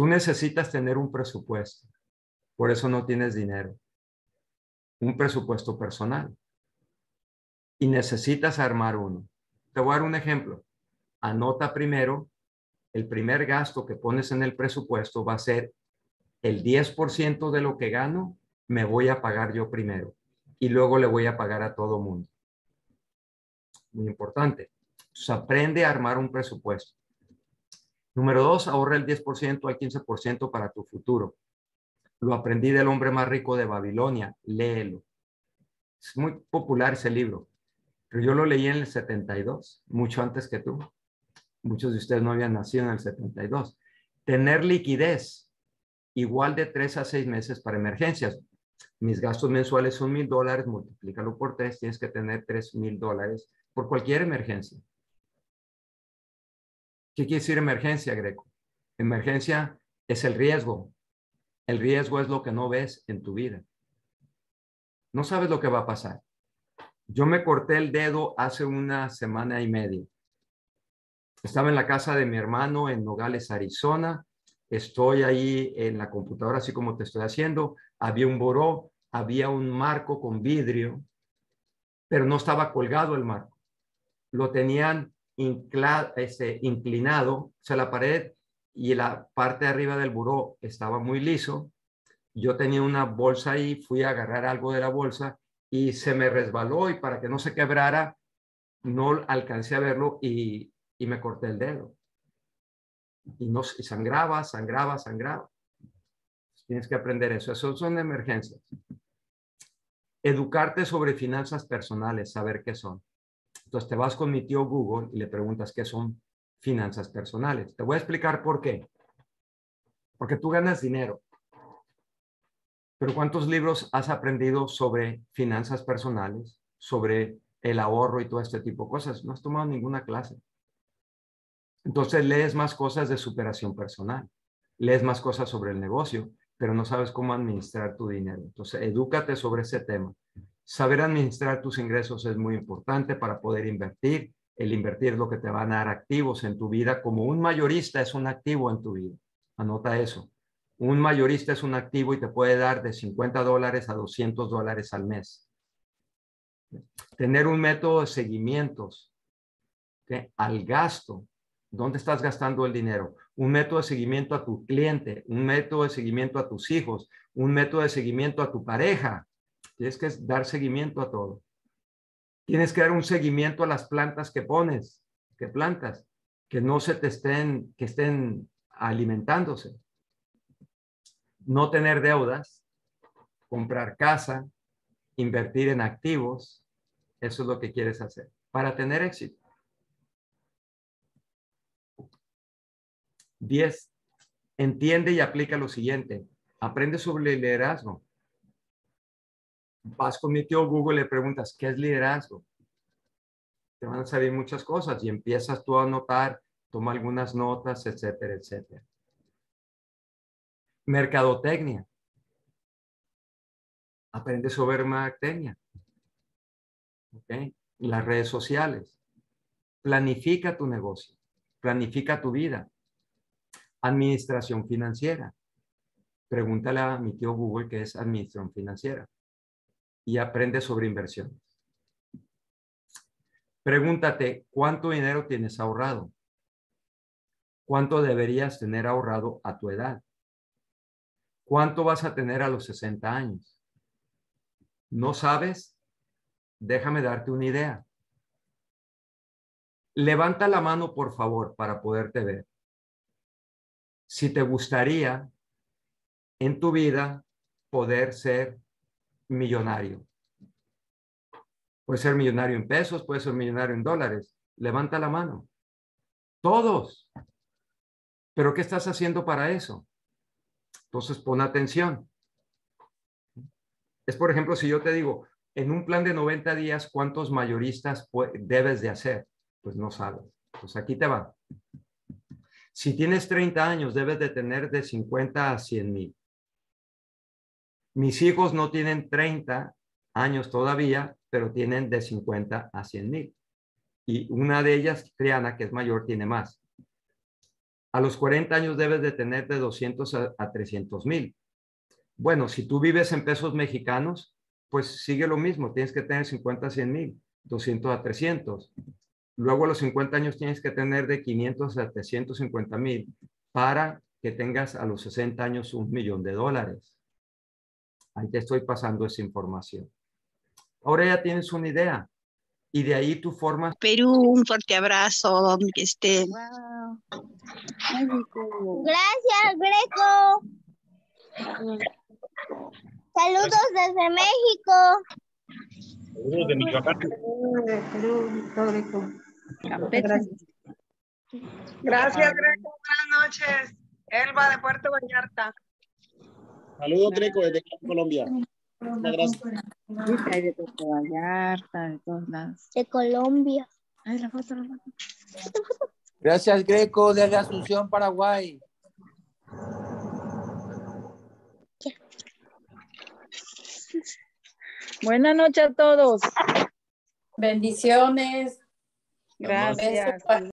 Tú necesitas tener un presupuesto. Por eso no tienes dinero. Un presupuesto personal. Y necesitas armar uno. Te voy a dar un ejemplo. Anota primero, el primer gasto que pones en el presupuesto va a ser el 10% de lo que gano, me voy a pagar yo primero. Y luego le voy a pagar a todo mundo. Muy importante. Aprende a armar un presupuesto. Número dos, ahorra el 10% al 15% para tu futuro. Lo aprendí del hombre más rico de Babilonia. Léelo. Es muy popular ese libro, pero yo lo leí en el 72, mucho antes que tú. Muchos de ustedes no habían nacido en el 72. Tener liquidez igual de tres a seis meses para emergencias. Mis gastos mensuales son mil dólares, multiplícalo por tres, tienes que tener tres mil dólares por cualquier emergencia. ¿Qué quiere decir emergencia, Greco? Emergencia es el riesgo. El riesgo es lo que no ves en tu vida. No sabes lo que va a pasar. Yo me corté el dedo hace una semana y media. Estaba en la casa de mi hermano en Nogales, Arizona. Estoy ahí en la computadora, así como te estoy haciendo. Había un boró, había un marco con vidrio, pero no estaba colgado el marco. Lo tenían este, inclinado, o sea, la pared y la parte de arriba del buró estaba muy liso. Yo tenía una bolsa ahí, fui a agarrar algo de la bolsa y se me resbaló y para que no se quebrara, no alcancé a verlo y, me corté el dedo. Y, no, y sangraba, sangraba, sangraba. Tienes que aprender. Eso son emergencias. Educarte sobre finanzas personales, saber qué son. Entonces te vas con mi tío Google y le preguntas qué son finanzas personales. Te voy a explicar por qué. Porque tú ganas dinero. Pero ¿cuántos libros has aprendido sobre finanzas personales, sobre el ahorro y todo este tipo de cosas? No has tomado ninguna clase. Entonces lees más cosas de superación personal, lees más cosas sobre el negocio, pero no sabes cómo administrar tu dinero. Entonces, edúcate sobre ese tema. Saber administrar tus ingresos es muy importante para poder invertir. El invertir es lo que te va a dar activos en tu vida. Como un mayorista es un activo en tu vida. Anota eso. Un mayorista es un activo y te puede dar de 50 dólares a 200 dólares al mes. Tener un método de seguimientos al gasto. ¿Dónde estás gastando el dinero? Un método de seguimiento a tu cliente, un método de seguimiento a tus hijos, un método de seguimiento a tu pareja, Tienes que dar seguimiento a todo. Tienes que dar un seguimiento a las plantas que pones, que plantas, que no se te estén, que estén alimentándose. No tener deudas, comprar casa, invertir en activos, eso es lo que quieres hacer para tener éxito. 10. Entiende y aplica lo siguiente. Aprende sobre el liderazgo vas con mi tío Google y le preguntas, ¿qué es liderazgo? Te van a salir muchas cosas y empiezas tú a anotar, toma algunas notas, etcétera, etcétera. Mercadotecnia. Aprende sobre mercadotecnia. Las redes sociales. Planifica tu negocio. Planifica tu vida. Administración financiera. Pregúntale a mi tío Google qué es administración financiera y aprende sobre inversiones. Pregúntate, ¿cuánto dinero tienes ahorrado? ¿Cuánto deberías tener ahorrado a tu edad? ¿Cuánto vas a tener a los 60 años? ¿No sabes? Déjame darte una idea. Levanta la mano, por favor, para poderte ver. Si te gustaría en tu vida poder ser millonario. Puede ser millonario en pesos, puede ser millonario en dólares. Levanta la mano. Todos. Pero ¿qué estás haciendo para eso? Entonces pon atención. Es por ejemplo, si yo te digo, en un plan de 90 días, ¿cuántos mayoristas debes de hacer? Pues no sabes. Pues aquí te va. Si tienes 30 años, debes de tener de 50 a 100 mil. Mis hijos no tienen 30 años todavía, pero tienen de 50 a 100 mil. Y una de ellas, Triana, que es mayor, tiene más. A los 40 años debes de tener de 200 a, a 300 mil. Bueno, si tú vives en pesos mexicanos, pues sigue lo mismo. Tienes que tener 50 a 100 mil, 200 a 300. Luego a los 50 años tienes que tener de 500 a 350 mil para que tengas a los 60 años un millón de dólares. Ahí te estoy pasando esa información. Ahora ya tienes una idea y de ahí tú formas. Perú, un fuerte abrazo, donde esté. Gracias, Greco. Saludos desde México. Saludos de Michoacán. Gracias. Gracias, Greco. Buenas noches. Elba de Puerto Vallarta. Saludos, Greco, desde Colombia. Muchas gracias. Hay de Puerto Vallarta, de todos lados. De Colombia. Ay, la foto, la foto. Gracias, Greco, desde Asunción, Paraguay. Buenas noches a todos. Bendiciones. Gracias. Para